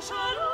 shall